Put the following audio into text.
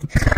you